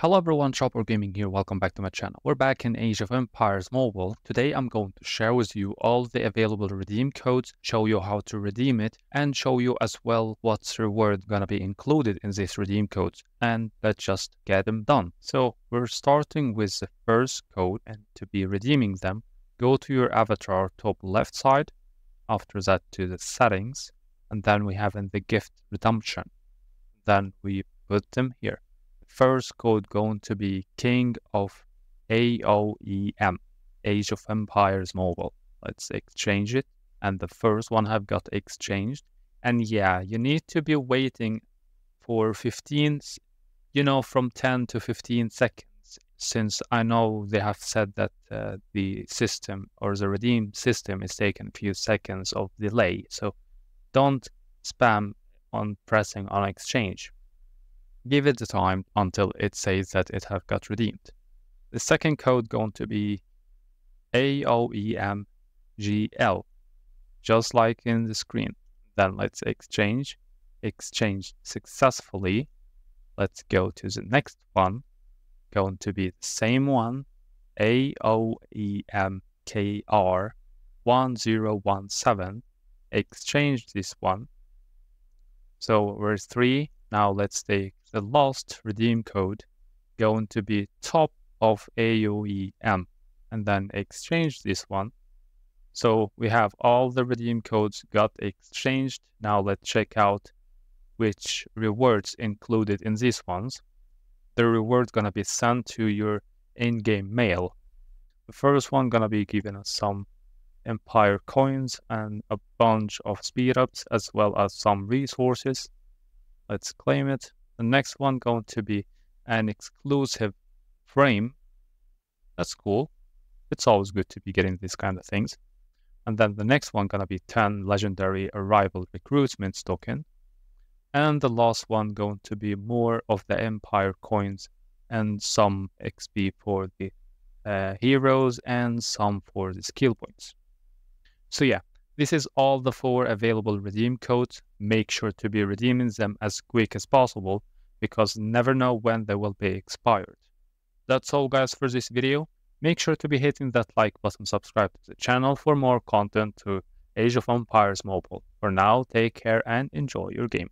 Hello everyone, Chupper Gaming here, welcome back to my channel. We're back in Age of Empires Mobile. Today I'm going to share with you all the available redeem codes, show you how to redeem it, and show you as well what's reward gonna be included in these redeem codes. And let's just get them done. So we're starting with the first code and to be redeeming them, go to your avatar top left side, after that to the settings, and then we have in the gift redemption. Then we put them here first code going to be King of AOEM, Age of Empires Mobile. Let's exchange it. And the first one have got exchanged. And yeah, you need to be waiting for 15, you know, from 10 to 15 seconds, since I know they have said that uh, the system or the redeem system is taking a few seconds of delay. So don't spam on pressing on exchange give it the time until it says that it have got redeemed. The second code going to be AOEMGL, just like in the screen. Then let's exchange, exchange successfully. Let's go to the next one, going to be the same one, AOEMKR1017. Exchange this one. So we're three. Now let's take the last redeem code going to be top of AOEM and then exchange this one. So we have all the redeem codes got exchanged. Now let's check out which rewards included in these ones. The reward gonna be sent to your in-game mail. The first one gonna be giving us some Empire coins and a bunch of speed ups as well as some resources. Let's claim it. The next one going to be an exclusive frame. That's cool. It's always good to be getting these kind of things. And then the next one gonna be 10 legendary arrival recruitment token. And the last one going to be more of the empire coins and some XP for the uh, heroes and some for the skill points. So yeah, this is all the four available redeem codes. Make sure to be redeeming them as quick as possible because never know when they will be expired. That's all guys for this video. Make sure to be hitting that like button, subscribe to the channel for more content to Age of Empires Mobile. For now, take care and enjoy your game.